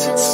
Since